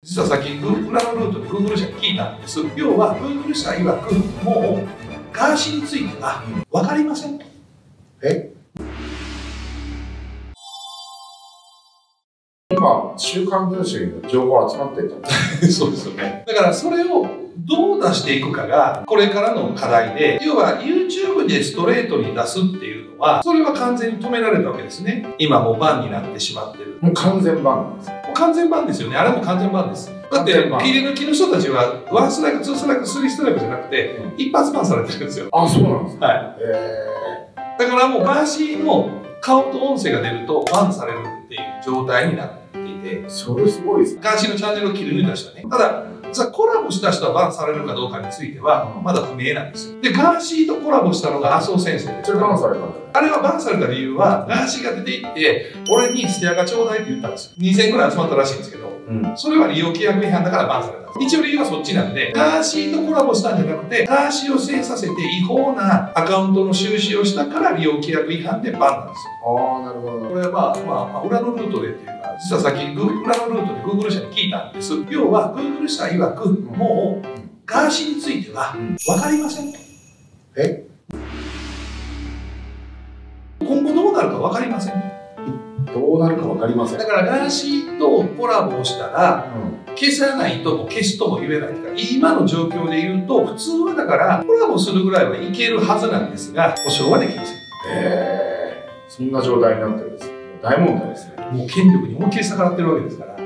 実はさっき裏のルートで Google 社に聞いたんです。要は Google 社曰くもうガーシーについては分かりませんと。え？今、週刊文春の情報集まってるじ そうですよね。だからそれをどう出していくかがこれからの課題で要は YouTube でストレートに出すっていうのはそれは完全に止められたわけですね。今もうバンになってしまってる。もう完全バンなんです。完全バンですよねあれも完全バンですだって切り抜きの人たちはワンストライクツーストライクスリーストライクじゃなくて一発バンされてるんですよあ、そうなんですか。はいえだからもうガーシーの顔と音声が出るとバンされるっていう状態になっていて、ー、それすごいですね。ガーシーのチャンネルを切り抜いた人はね。ただ、じゃあコラボした人はバンされるかどうかについてはまだ不明なんですよ。で、ガーシーとコラボしたのが麻生先生ですそれバンされたんだよ。あれはバンされた理由は、ガーシーが出て行って、俺にステアがちょうだいって言ったんですよ。2000ぐらい集まったらしいんですけど、うん。それは利用規約違反だからバンされたんです。一応理由はそっちなんで、ガーシーとコラボしたんじゃなくて、ガーシーを制させて違法なアカウントの収支をしたから利用規約違反でバンなんですよ。ああ、なるほど。これはまあ、まあ、まあ、裏のルートでっていうか、実はさっきグ裏のルートで Google 社に聞いたんです。要は Google 社曰く、もうガーシーについてはうん分かりませんと。え？分かりません。どうなるかわかりません。だからガーシーとコラボをしたら、うん。消さないとも消すとも言えないとか今の状況で言うと普通はだからコラボするぐらいはいけるはずなんですが保証はできませんえー、そんな状態になってるんです。大問題ですね。もう権力に思いっきり逆らってるわけですから